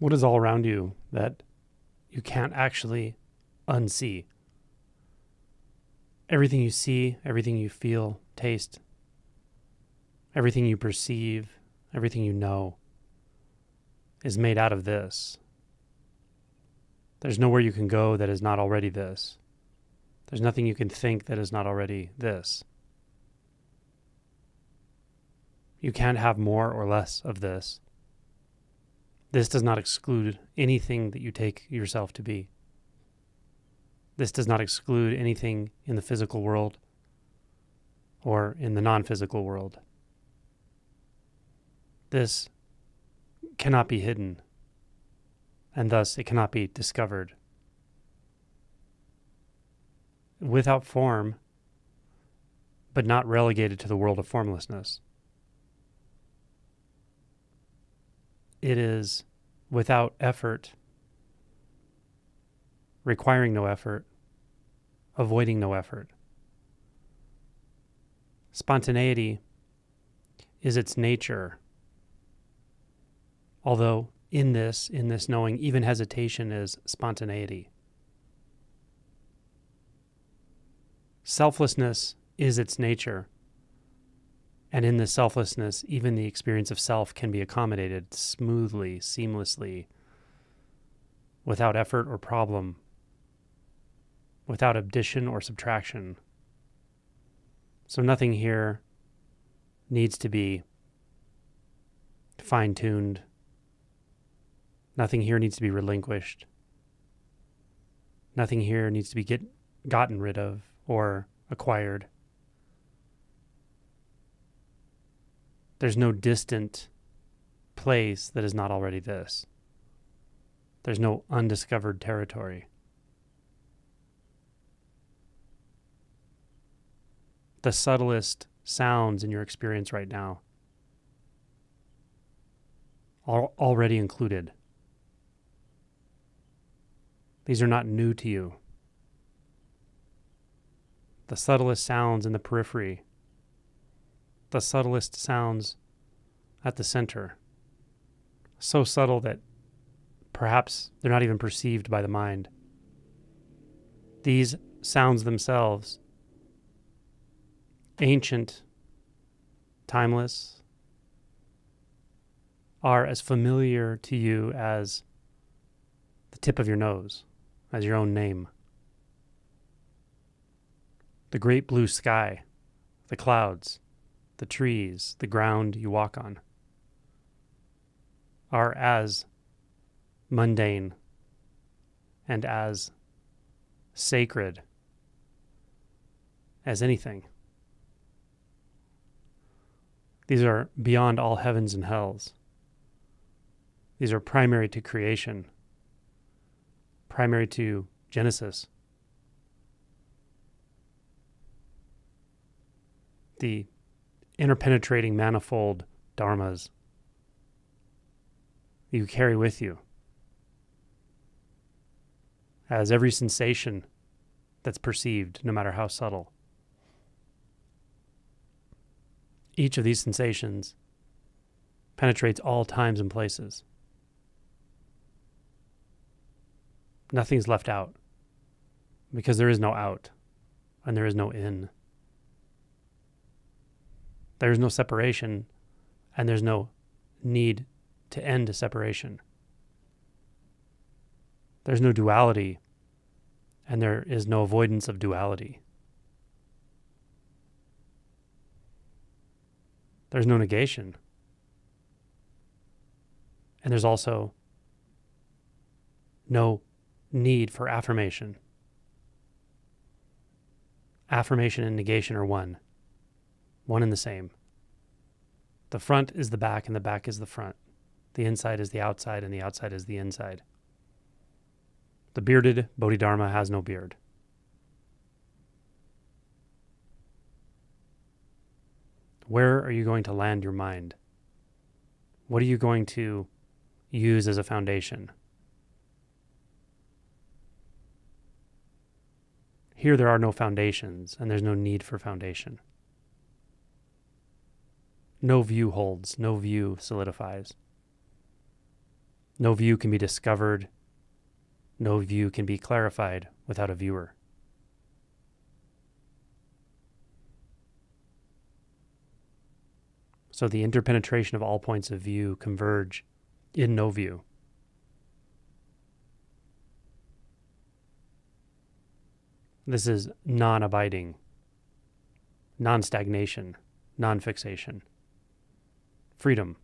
What is all around you that you can't actually unsee? Everything you see, everything you feel, taste, everything you perceive, everything you know is made out of this. There's nowhere you can go that is not already this. There's nothing you can think that is not already this. You can't have more or less of this. This does not exclude anything that you take yourself to be. This does not exclude anything in the physical world or in the non physical world. This cannot be hidden, and thus it cannot be discovered. Without form, but not relegated to the world of formlessness. It is without effort, requiring no effort, avoiding no effort. Spontaneity is its nature Although in this, in this knowing, even hesitation is spontaneity. Selflessness is its nature. And in this selflessness, even the experience of self can be accommodated smoothly, seamlessly, without effort or problem, without addition or subtraction. So nothing here needs to be fine tuned Nothing here needs to be relinquished. Nothing here needs to be get, gotten rid of or acquired. There's no distant place that is not already this. There's no undiscovered territory. The subtlest sounds in your experience right now are already included. These are not new to you. The subtlest sounds in the periphery, the subtlest sounds at the center, so subtle that perhaps they're not even perceived by the mind. These sounds themselves, ancient, timeless, are as familiar to you as the tip of your nose as your own name. The great blue sky, the clouds, the trees, the ground you walk on are as mundane and as sacred as anything. These are beyond all heavens and hells. These are primary to creation primary to Genesis. The interpenetrating manifold dharmas you carry with you. As every sensation that's perceived, no matter how subtle. Each of these sensations penetrates all times and places. Nothing's left out because there is no out and there is no in. There is no separation and there's no need to end a separation. There's no duality and there is no avoidance of duality. There's no negation. And there's also no need for affirmation. Affirmation and negation are one, one and the same. The front is the back, and the back is the front. The inside is the outside, and the outside is the inside. The bearded Bodhidharma has no beard. Where are you going to land your mind? What are you going to use as a foundation? Here, there are no foundations, and there's no need for foundation. No view holds, no view solidifies. No view can be discovered, no view can be clarified without a viewer. So the interpenetration of all points of view converge in no view. This is non abiding, non stagnation, non fixation, freedom